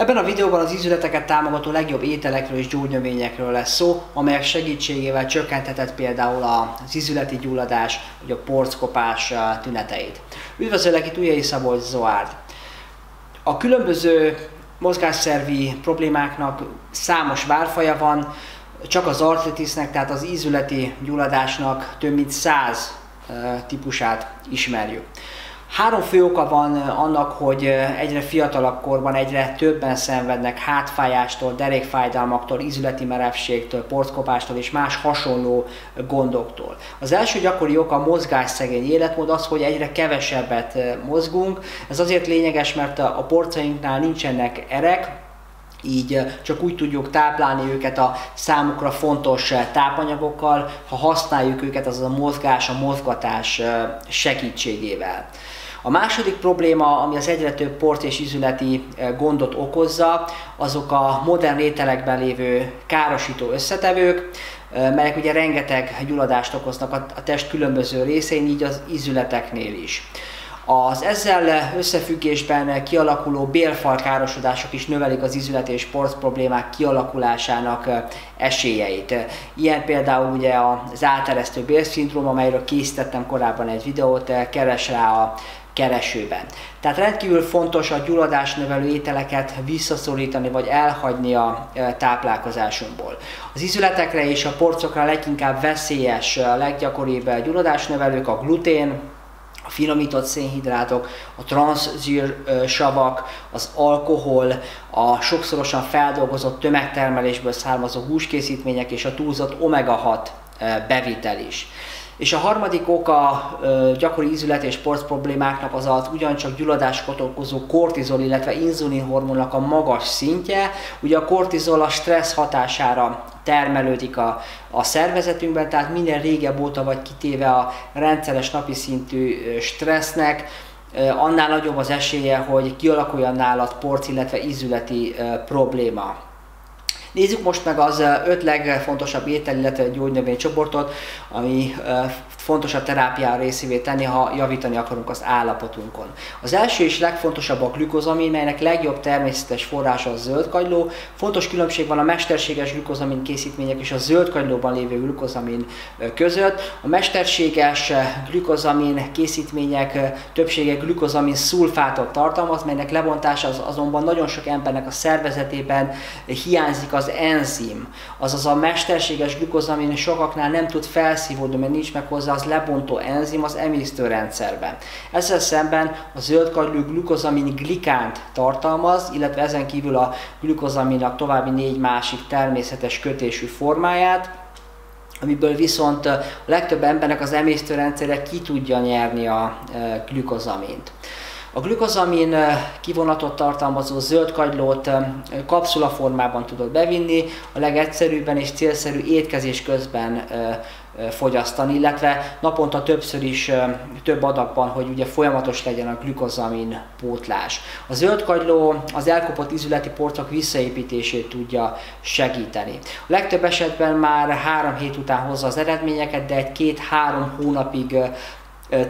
Ebben a videóban az ízületeket támogató legjobb ételekről és gyógynövényekről lesz szó, amelyek segítségével csökkenthetett például az ízületi gyulladás vagy a porckopás tüneteit. Üdvözöllek itt Ujjai Szabolcs Zoárd! A különböző mozgásszervi problémáknak számos várfaja van, csak az artritisznek, tehát az ízületi gyulladásnak több mint száz típusát ismerjük. Három fő oka van annak, hogy egyre fiatalabb korban egyre többen szenvednek hátfájástól, derékfájdalmaktól, ízületi merevségtől, porckopástól és más hasonló gondoktól. Az első gyakori oka a mozgásszegény életmód az, hogy egyre kevesebbet mozgunk. Ez azért lényeges, mert a porcainknál nincsenek erek, így csak úgy tudjuk táplálni őket a számukra fontos tápanyagokkal, ha használjuk őket az a mozgás, a mozgatás segítségével. A második probléma, ami az egyre több port és ízületi gondot okozza, azok a modern ételekben lévő károsító összetevők, melyek ugye rengeteg gyulladást okoznak a test különböző részein, így az ízületeknél is. Az ezzel összefüggésben kialakuló bélfalkárosodások is növelik az ízület és porc problémák kialakulásának esélyeit. Ilyen például ugye az áteresztő bélszindróma, amelyről készítettem korábban egy videót, keres rá a keresőben. Tehát rendkívül fontos a gyulladás növelő ételeket visszaszorítani vagy elhagyni a táplálkozásunkból. Az ízületekre és a porcokra leginkább veszélyes, a leggyakoribb gyulladásnövelők a glutén, a finomított szénhidrátok, a transzsírsavak, az alkohol, a sokszorosan feldolgozott tömegtermelésből származó húskészítmények és a túlzott omega-6 bevitel is. És a harmadik oka gyakori ízület és porc problémáknak az az ugyancsak gyulladáskot okozó kortizol, illetve inzulinhormonnak a magas szintje. Ugye a kortizol a stressz hatására termelődik a, a szervezetünkben, tehát minden régebb óta vagy kitéve a rendszeres napi szintű stressznek, annál nagyobb az esélye, hogy kialakuljon nálad porc, illetve ízületi probléma. Nézzük most meg az öt legfontosabb étel, illetve gyógynövénycsoportot, ami fontos a terápiá részévé tenni, ha javítani akarunk az állapotunkon. Az első és legfontosabb a glükozamin, melynek legjobb természetes forrása a zöldkagyló. Fontos különbség van a mesterséges glükozamin készítmények és a zöldkagylóban lévő glükozamin között. A mesterséges glükozamin készítmények többsége glükozamin szulfátot tartalmaz, melynek lebontása az azonban nagyon sok embernek a szervezetében hiányzik az enzim. Azaz a mesterséges glükozamin sokaknál nem tud felszívódni, mert nincs meg hozzá az lebontó enzim az emésztőrendszerben. Ezzel szemben a zöldkagyló glukozamin glikánt tartalmaz, illetve ezen kívül a glukozaminak további négy másik természetes kötésű formáját, amiből viszont a legtöbb embernek az emésztőrendszere ki tudja nyerni a e, glukozamint. A glükozamin kivonatot tartalmazó zöld kagylót kapszula formában tudod bevinni, a legegyszerűbben és célszerű étkezés közben fogyasztani, illetve naponta többször is több adagban, hogy ugye folyamatos legyen a glükozamin pótlás. A zöld kagyló az elkopott ízületi porcok visszaépítését tudja segíteni. A legtöbb esetben már három hét után hozza az eredményeket, de egy két-három hónapig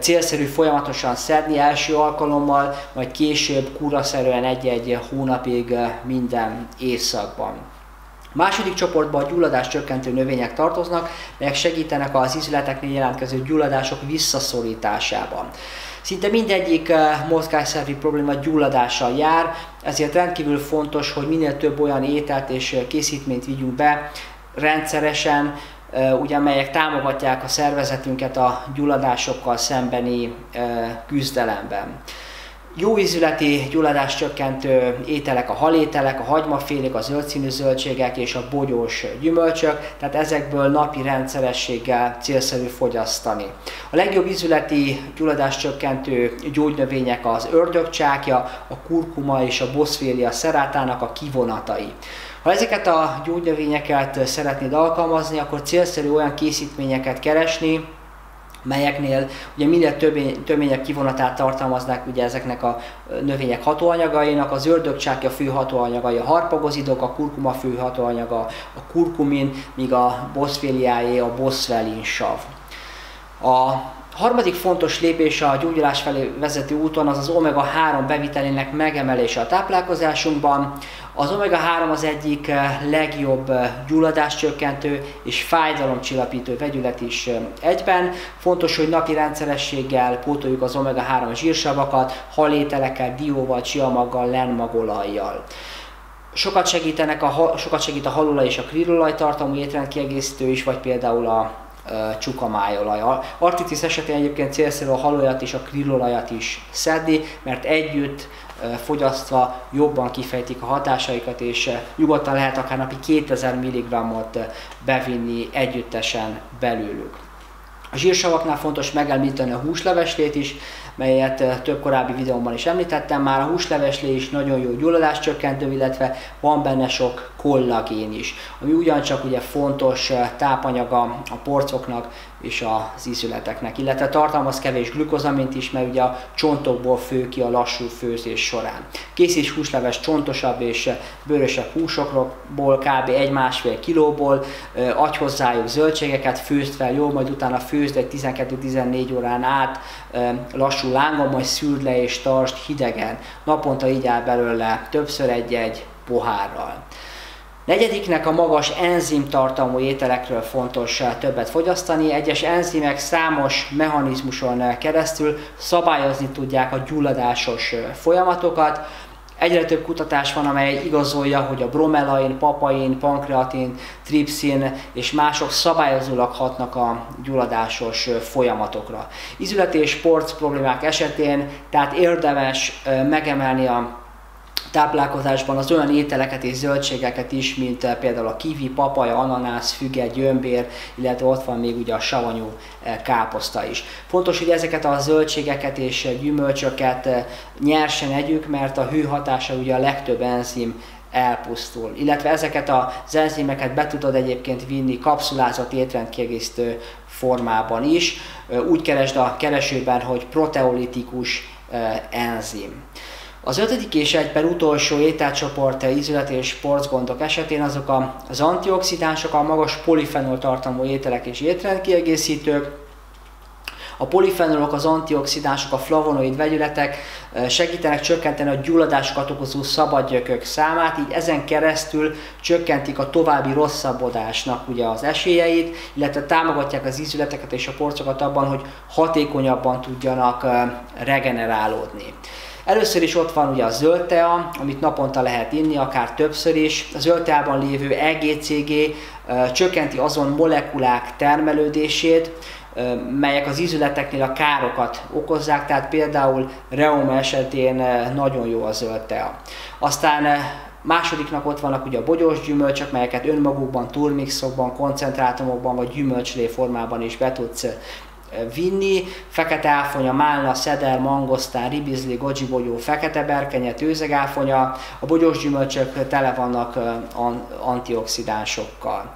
célszerű folyamatosan szedni első alkalommal, majd később kuraszerűen egy-egy hónapig minden évszakban. A második csoportban a gyulladás csökkentő növények tartoznak, melyek segítenek az ízületeknél jelentkező gyulladások visszaszorításában. Szinte mindegyik mozgásszervi probléma gyulladással jár, ezért rendkívül fontos, hogy minél több olyan ételt és készítményt vigyünk be rendszeresen, ugye, amelyek támogatják a szervezetünket a gyulladásokkal szembeni küzdelemben. Jó ízületi gyulladás csökkentő ételek a halételek, a hagymafélék, a zöldszínű zöldségek és a bogyós gyümölcsök, tehát ezekből napi rendszerességgel célszerű fogyasztani. A legjobb ízületi gyulladás csökkentő gyógynövények az ördögcsákja, a kurkuma és a boszfélia szerátának a kivonatai. Ha ezeket a gyógynövényeket szeretnéd alkalmazni, akkor célszerű olyan készítményeket keresni, melyeknél ugye minél tömények kivonatát tartalmaznak ugye ezeknek a növények hatóanyagainak, az ördögcsákja fő hatóanyagai a harpagozidok, a kurkuma fő hatóanyaga a kurkumin, míg a boszféliáé a boszvelin sav. Harmadik fontos lépés a gyógyulás felé vezető úton az az omega-3 bevitelének megemelése a táplálkozásunkban. Az omega-3 az egyik eh, legjobb eh, gyulladáscsökkentő és fájdalomcsillapító vegyület is eh, egyben. Fontos, hogy napi rendszerességgel pótoljuk az omega-3 zsírsavakat, halételekkel, dióval, csiamaggal, lenmagolajjal. Sokat, segítenek a, sokat segít a halolaj és a krillolaj tartalmú étrendkiegészítő is, vagy például a csukamájolaj. Artritis esetén egyébként célszerű a halolajat és a krillolajat is szedni, mert együtt fogyasztva jobban kifejtik a hatásaikat, és nyugodtan lehet akár napi 2000 mg-ot bevinni együttesen belőlük. A zsírsavaknál fontos megemlíteni a húsleveslét is, melyet több korábbi videómban is említettem már. A húsleveslé is nagyon jó gyulladáscsökkentő, illetve van benne sok kollagén is, ami ugyancsak ugye fontos tápanyaga a porcoknak és az ízületeknek, illetve tartalmaz kevés glükozamint is, mert ugye a csontokból fő ki a lassú főzés során. Készíts húsleves csontosabb és bőrösebb húsokból, kb. 1-1,5 kilóból, adj hozzájuk zöldségeket, főzd fel jól, majd utána főzd egy 12-14 órán át lassú lángon, majd szűrd le és tartsd hidegen. Naponta így áll belőle többször egy-egy pohárral. Negyediknek a magas enzim tartalmú ételekről fontos eh, többet fogyasztani. Egyes enzimek számos mechanizmuson keresztül szabályozni tudják a gyulladásos eh, folyamatokat. Egyre több kutatás van, amely igazolja, hogy a bromelain, papain, pankreatin, tripszin és mások szabályozólag hatnak a gyulladásos eh, folyamatokra. Ízületi és sports problémák esetén tehát érdemes megemelni a táplálkozásban az olyan ételeket és zöldségeket is, mint eh, például a kivi, papaja, ananász, füge, gyömbér, illetve ott van még ugye a savanyú eh, káposzta is. Fontos, hogy ezeket a zöldségeket és eh, gyümölcsöket nyersen együk, mert a hő hatása ugye a legtöbb enzim elpusztul. Illetve ezeket az enzimeket be tudod egyébként vinni kapszulázott étrendkiegészítő formában is. Úgy keresd a keresőben, hogy proteolitikus enzim. Az ötödik és egyben utolsó ételcsoport ízület és sportgondok esetén azok az antioxidánsok, a magas polifenol tartalmú ételek és étrendkiegészítők, a polifenolok, az antioxidánsok, a flavonoid vegyületek segítenek csökkenteni a gyulladásokat okozó szabadgyökök számát, így ezen keresztül csökkentik a további rosszabbodásnak ugye az esélyeit, illetve támogatják az ízületeket és a porcokat abban, hogy hatékonyabban tudjanak regenerálódni. Először is ott van ugye a zöld tea, amit naponta lehet inni, akár többször is. A zöld teában lévő EGCG csökkenti azon molekulák termelődését, melyek az ízületeknél a károkat okozzák, tehát például reuma esetén nagyon jó a zöld tea. Aztán Másodiknak ott vannak ugye a bogyós gyümölcsök, melyeket önmagukban, turmixokban, koncentrátumokban vagy gyümölcslé formában is be tudsz vinni, fekete áfonya, málna, szeder, mangosztán, ribizli, gojibogyó, fekete berkenye, tőzegáfonya, a bogyós gyümölcsök tele vannak antioxidánsokkal.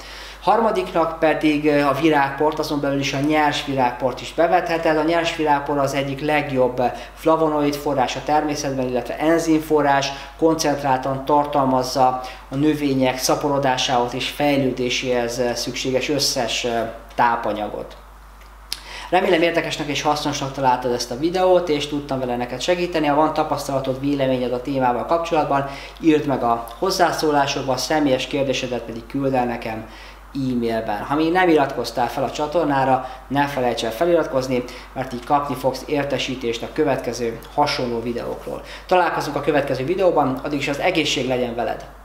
Harmadiknak pedig a virágport, azon belül is a nyers virágport is bevetheted. A nyers virágpor az egyik legjobb flavonoid forrás a természetben, illetve enzimforrás, koncentráltan tartalmazza a növények szaporodásához és fejlődéséhez szükséges összes tápanyagot. Remélem érdekesnek és hasznosnak találtad ezt a videót, és tudtam vele neked segíteni. Ha van tapasztalatod, véleményed a témával kapcsolatban, írd meg a hozzászólásokban, személyes kérdésedet pedig küld el nekem e-mailben. Ha még nem iratkoztál fel a csatornára, ne felejts el feliratkozni, mert így kapni fogsz értesítést a következő hasonló videókról. Találkozunk a következő videóban, addig is az egészség legyen veled!